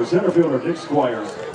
center fielder Nick Squires.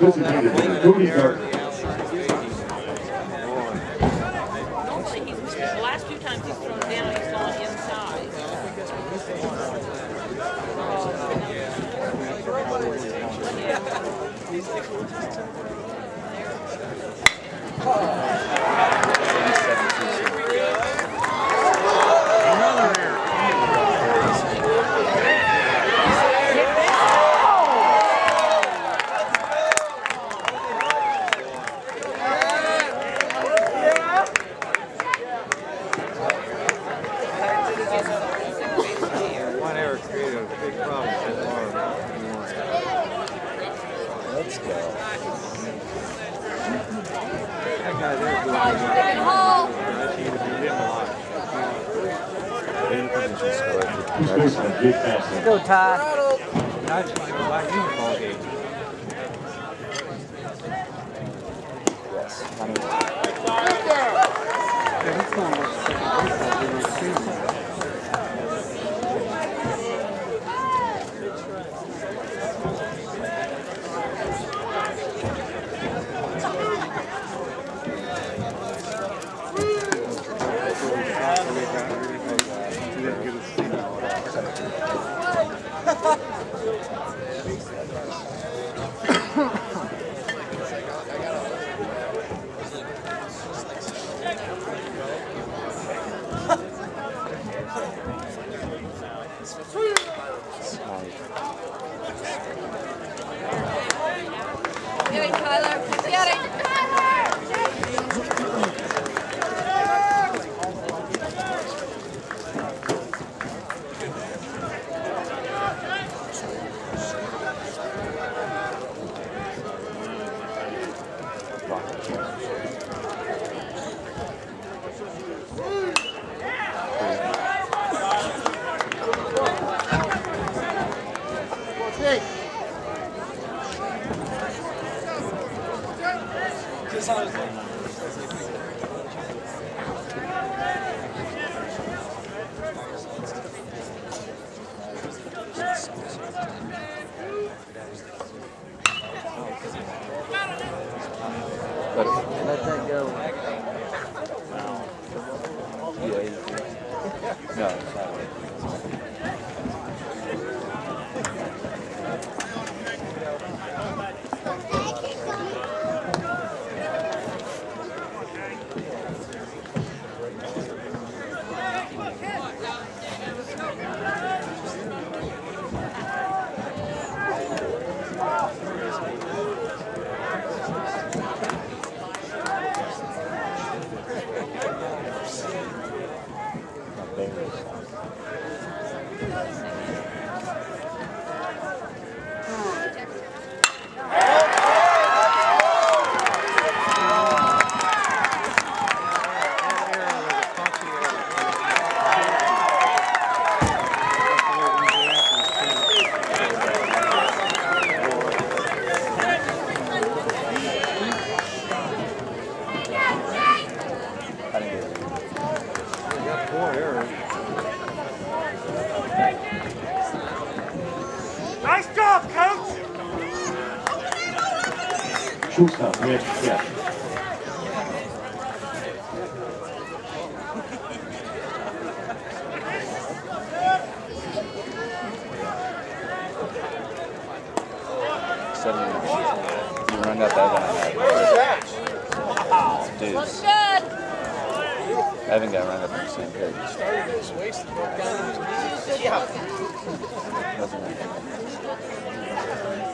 Designated Cody Gardner. Normally, Let's go. That guy there doing it. That team beat him a lot. First baseman Jake Bassett. Go, Todd. I just want to go back uniform game. Yes. Honey. Yeah, he's going to Let that go. No, it's not. Shortstop, Rick Jeff. Seven inches. You rung up Evan. Dude, Looks good. Evan got rung up on the same page. Wasn't it? Tyler.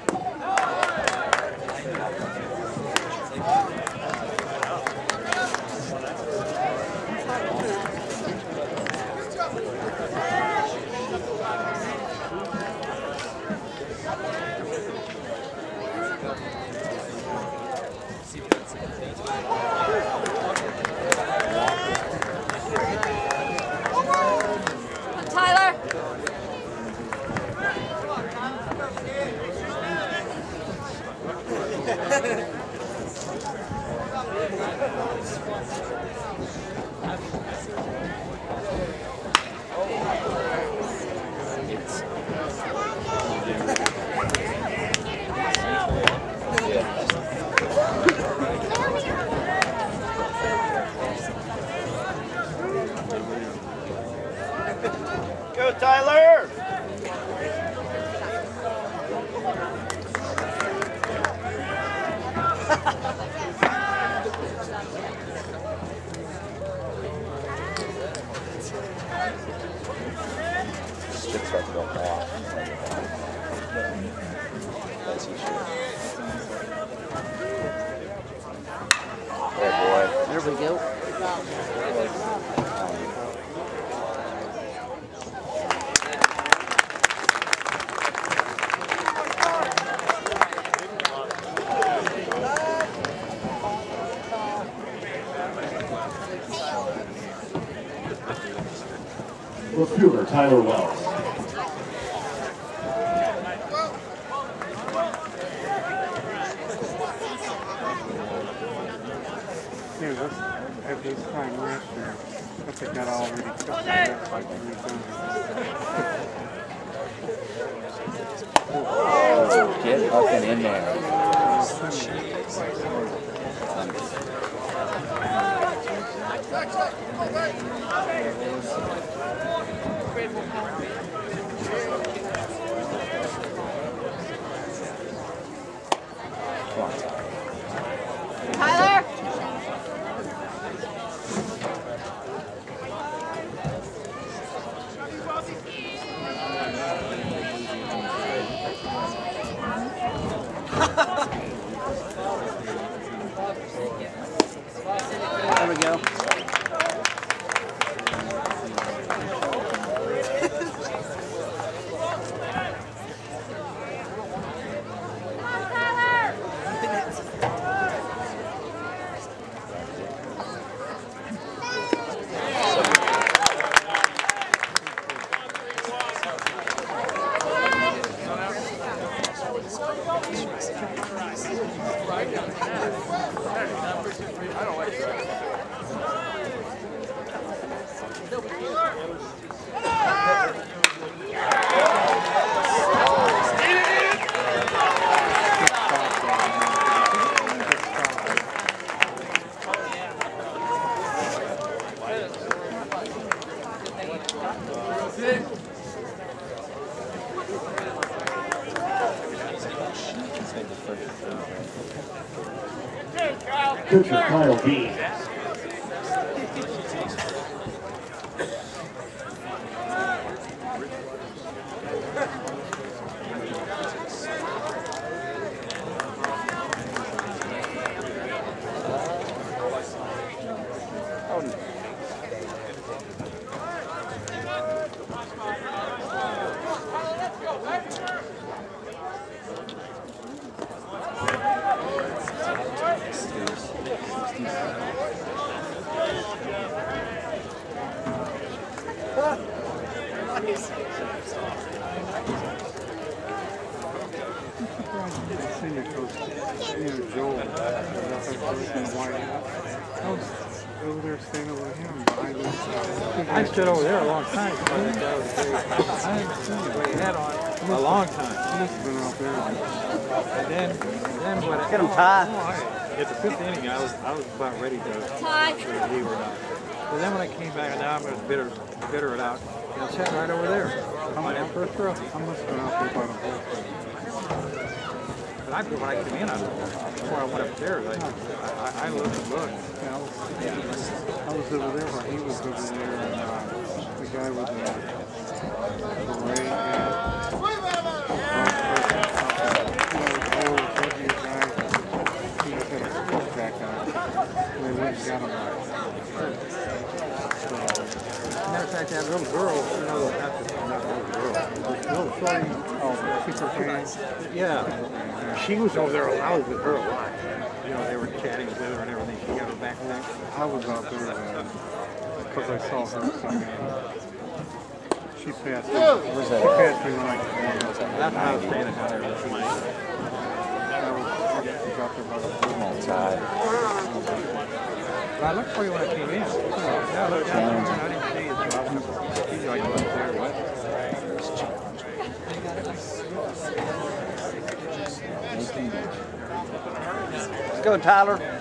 Boy. There we go. Left Tyler Wells. Yeah, that's at this time last year. I think that that up like three times. Get fucking in Pitcher, Kyle Bean. Senior coach, you know, Joel, the other coach in the White I was over there standing with him behind him. I stood over there a long time. I didn't see the way he on. a long time. He must have been out there. And then, then when Get him, Ty. Oh, I- At the fifth inning, I was, I was about ready to Ty. to leave or not. But then when I came back, now I'm going to bitter, bitter it out. And I'm sitting right over there. I'm on that first row. I must have been out there by the bullpen. But I, when I came in, there. Before I went upstairs, I, I, I looked and looked. Yeah, I was, I was over there while he was over there, and uh, the guy with the beret on. And and uh, So, Matter of fact, that little girl, you know, not the, not the little girl, the little shorty, oh, super fan. yeah, she was over there. I was with her a lot. You know, they were chatting with her and everything. She got her backpack. I was out there uh, because I saw her come in. She passed me. Where's She passed me when I came in. That's when I was standing down there this morning. I was I was out there by the Come on, Ty. But I looked for you when I came in. Yeah, I looked down there and I didn't see you. So I went up. She's like, "What's there? What?" Let's go, Tyler.